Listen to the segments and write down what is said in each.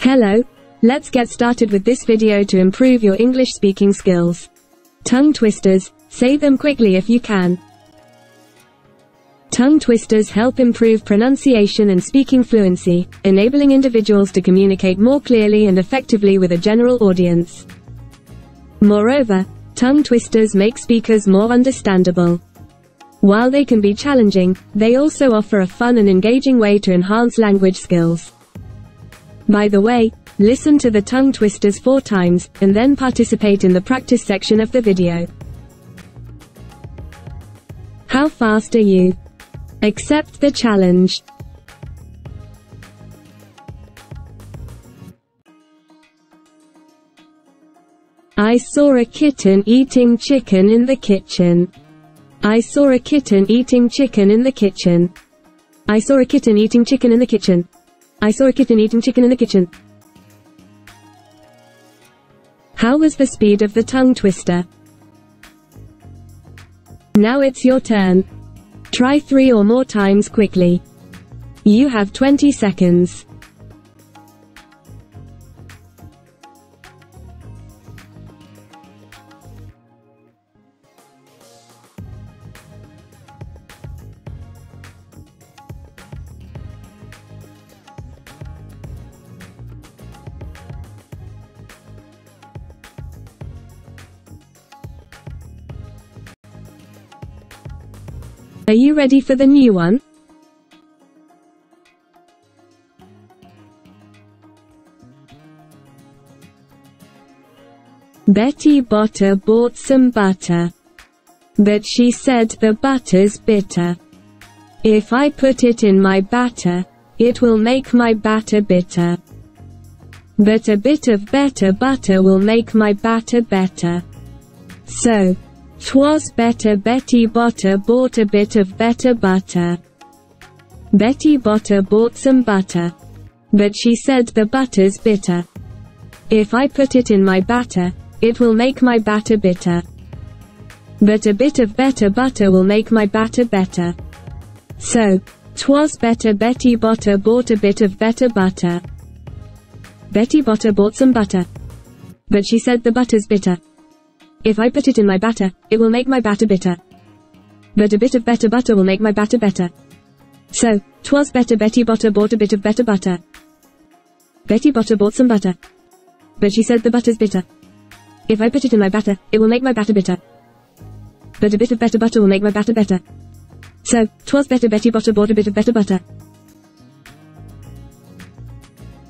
Hello, let's get started with this video to improve your English speaking skills. Tongue twisters, say them quickly if you can. Tongue twisters help improve pronunciation and speaking fluency, enabling individuals to communicate more clearly and effectively with a general audience. Moreover, tongue twisters make speakers more understandable. While they can be challenging, they also offer a fun and engaging way to enhance language skills. By the way, listen to the tongue twisters four times, and then participate in the practice section of the video. How fast are you? Accept the challenge. I saw a kitten eating chicken in the kitchen. I saw a kitten eating chicken in the kitchen. I saw a kitten eating chicken in the kitchen. I saw a kitten eating chicken in the kitchen. How was the speed of the tongue twister? Now it's your turn. Try three or more times quickly. You have 20 seconds. Are you ready for the new one? Betty Botter bought some butter. But she said the butter's bitter. If I put it in my batter, it will make my batter bitter. But a bit of better butter will make my batter better. So, 'twas better Betty Botter bought a bit of better butter. Betty Botter bought some butter. But she said the butter's bitter. If I put it in my batter, it will make my batter bitter. But a bit of better butter will make my batter better. So, 'twas better Betty Botter bought a bit of better butter. Betty Botter bought some butter. But she said the butter's bitter. If I put it in my batter, it will make my batter bitter. But a bit of better butter will make my batter better. So, 'twas better Betty Botter bought a bit of better butter. Betty Botter bought some butter. But she said the butter's bitter. If I put it in my batter, it will make my batter bitter. But a bit of better butter will make my batter better. So, 'twas better Betty Botter bought a bit of better butter.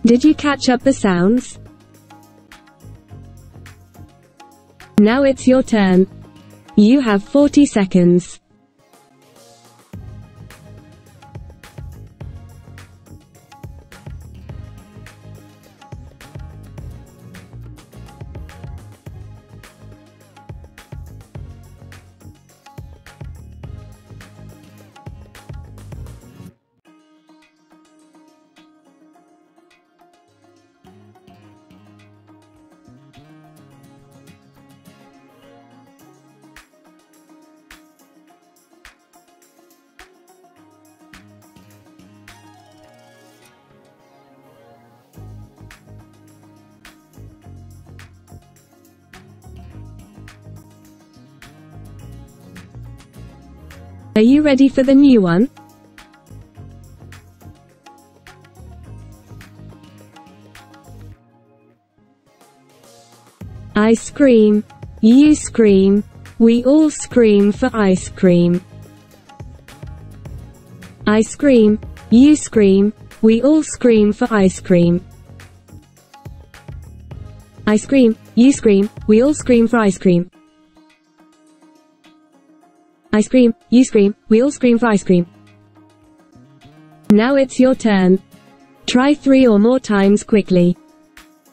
Did you catch up the sounds? Now it's your turn. You have 40 seconds. Are you ready for the new one? I scream, you scream, we all scream for ice cream. I scream, you scream, we all scream for ice cream. I scream, you scream, we all scream for ice cream. I scream, you scream, we all scream for ice cream. Now it's your turn. Try three or more times quickly.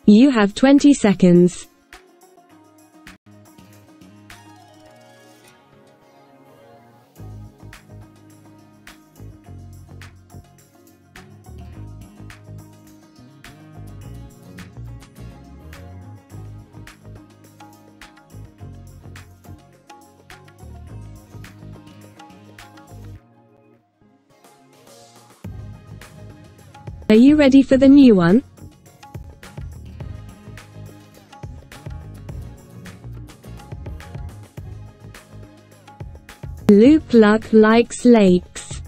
You have 20 seconds. Are you ready for the new one? Luke Luck likes lakes.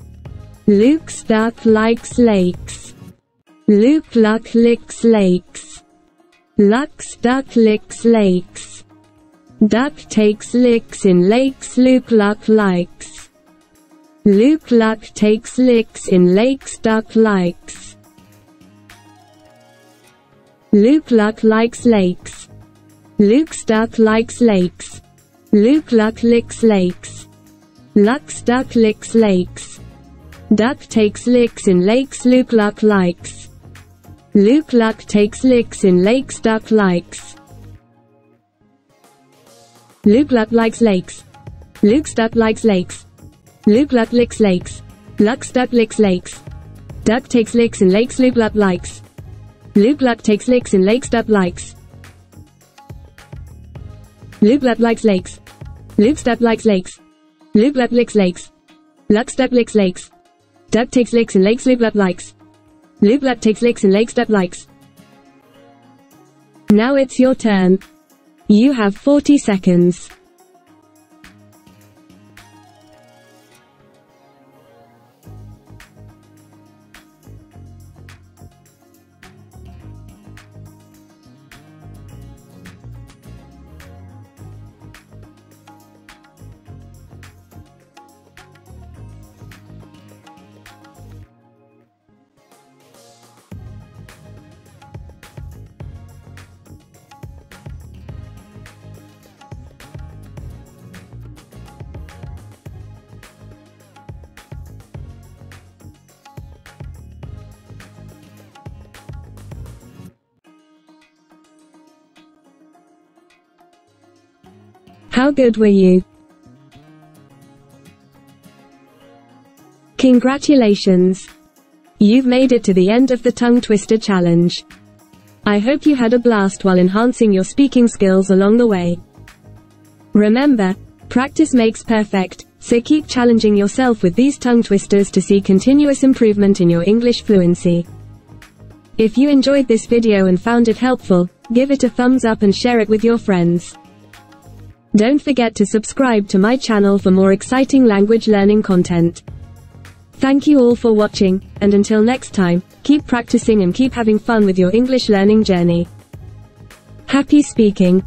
Luke duck likes lakes. Luke Luck licks lakes. Luck duck licks lakes. Duck takes licks in lakes Luke Luck likes. Luke Luck takes licks in lakes Duck likes. Luke Luck likes lakes. Luke's duck likes lakes. Luke Luck licks lakes. Luck's duck licks lakes. Duck takes licks in lakes Luke Luck likes. Luke Luck takes licks in lakes Duck likes. Luke Luck likes lakes. Luke's duck likes lakes. Luke Luck licks lakes. Luck's duck licks lakes. Duck takes licks in lakes Luke Luck likes. Luke Luck takes licks in lakes Duck likes. Luke Luck likes lakes. Duck likes lakes. Luke Luck licks lakes. Luck's duck licks lakes. Duck takes licks in lakes Luke Luck likes. Luke Luck takes licks in lakes Duck likes. Now it's your turn. You have 40 seconds. How good were you? Congratulations! You've made it to the end of the tongue twister challenge. I hope you had a blast while enhancing your speaking skills along the way. Remember, practice makes perfect, so keep challenging yourself with these tongue twisters to see continuous improvement in your English fluency. If you enjoyed this video and found it helpful, give it a thumbs up and share it with your friends. Don't forget to subscribe to my channel for more exciting language learning content. Thank you all for watching, and until next time, keep practicing and keep having fun with your English learning journey. Happy speaking!